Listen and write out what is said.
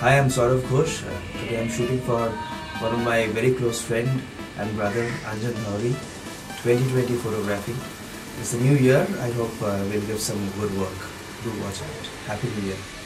Hi, I'm Saurav Ghosh. Uh, today I'm shooting for one of my very close friend and brother Anjan Dhauri. 2020 photography. It's a new year. I hope uh, we'll give some good work. Do watch out. Happy New Year.